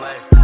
life.